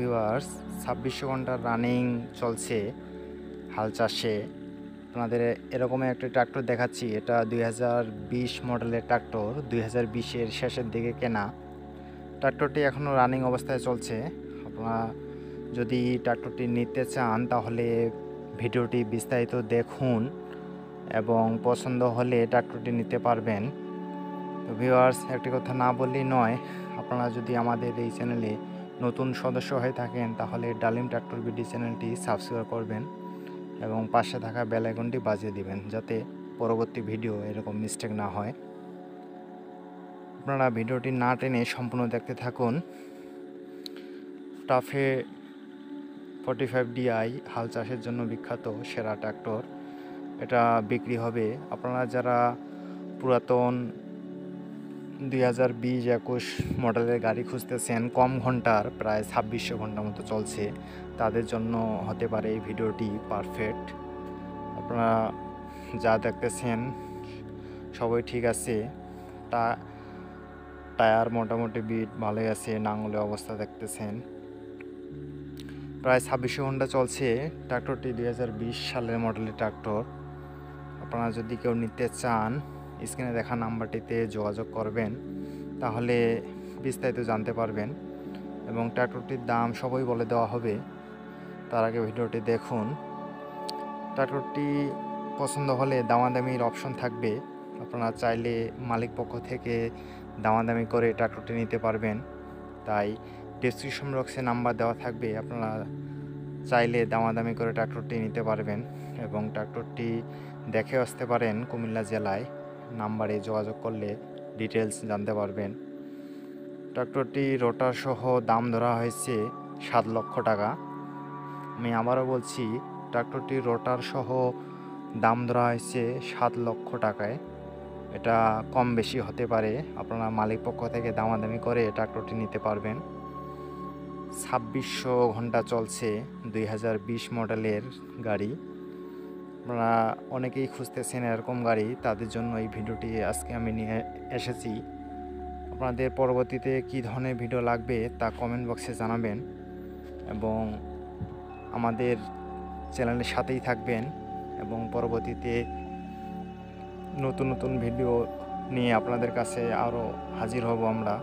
Viewers ছাব্বিশশো ঘণ্টা running চলছে হাল চাষে। আপনাদের এরকম একটা ট্রাক্টর দেখাচ্ছি, এটা দুই হাজার বিশ মডেলের ট্রাক্টর দুই হাজার বিশের শেষের দিকে কেনা। ট্রাক্টরটি এখনও রানিং অবস্থায় চলছে। আপনারা যদি ট্রাক্টরটি নিতে চান, তাহলে ভিডিওটি বিস্তারিত দেখুন এবং পছন্দ হলে ট্রাক্টরটি নিতে পারবেন। তো ভিউয়ার্স একটি কথা না বললেই নয়, আপনারা যদি আমাদের এই চ্যানেলে নতুন সদস্য হয়ে থাকেন, তাহলে ডালিম ট্রাক্টর বিডি চ্যানেলটি সাবস্ক্রাইব করবেন এবং পাশে থাকা বেল আইকনটি বাজিয়ে দিবেন, যাতে পরবর্তী ভিডিও এরকম মিস্টেক না হয়। আপনারা ভিডিওটি না টেনে সম্পূর্ণ দেখতে থাকুন। টাফে ফর্টি ফাইভ ডিআই হাল চাষের জন্য বিখ্যাত সেরা ট্রাক্টর। এটা বিক্রি হবে। আপনারা যারা পুরাতন দুই হাজার বিশ একুশ মডেলের গাড়ি খুঁজতেছেন। কম ঘণ্টার, প্রায় ছাব্বিশশো ঘণ্টা মতো চলছে। তাদের জন্য হতে পারে এই ভিডিওটি পারফেক্ট। আপনারা যা দেখতেছেন সবই ঠিক আছে। তা টায়ার মোটামুটি বিট ভালোই আছে নাঙ্গলে অবস্থা দেখতেছেন। প্রায় ছাব্বিশশো ঘণ্টা চলছে ট্রাক্টরটি, দুই হাজার বিশ সালের মডেলের ট্রাক্টর। আপনারা যদি কেউ নিতে চান স্ক্রিনে দেখা নাম্বারটিতে যোগাযোগ করবেন, তাহলে বিস্তারিত জানতে পারবেন এবং ট্র্যাক্টরটির দাম সবই বলে দেওয়া হবে। তার আগে ভিডিওটি দেখুন। ট্র্যাক্টরটি পছন্দ হলে দামাদামির অপশন থাকবে। আপনারা চাইলে মালিক পক্ষ থেকে দামাদামি করে ট্র্যাক্টরটি নিতে পারবেন। তাই ডিসক্রিপশন বক্সে নাম্বার দেওয়া থাকবে। আপনারা চাইলে দামাদামি করে ট্র্যাক্টরটি নিতে পারবেন এবং ট্র্যাক্টরটি দেখে আসতে পারেন কুমিল্লা জেলায়। নাম্বারে যোগাযোগ করলে ডিটেলস জানতে পারবেন। ট্রাক্টরটি রোটার সহ দাম ধরা হয়েছে সাত লক্ষ টাকা। আমি আবারও বলছি ট্রাক্টরটি রোটার সহ দাম ধরা হয়েছে সাত লক্ষ টাকায়। এটা কম বেশি হতে পারে, আপনারা মালিক পক্ষ থেকে দামাদামি করে ট্রাক্টরটি নিতে পারবেন। ছাব্বিশশো ঘণ্টা চলছে দুই হাজার বিশ মডেলের গাড়ি। আপনারা অনেকেই খুঁজতেছেন এরকম গাড়ি, তাদের জন্য এই ভিডিওটি আজকে আমি নিয়ে এসেছি। আপনাদের পরবর্তীতে কী ধরনের ভিডিও লাগবে তা কমেন্ট বক্সে জানাবেন এবং আমাদের চ্যানেলের সাথেই থাকবেন এবং পরবর্তীতে নতুন নতুন ভিডিও নিয়ে আপনাদের কাছে আরও হাজির হব আমরা।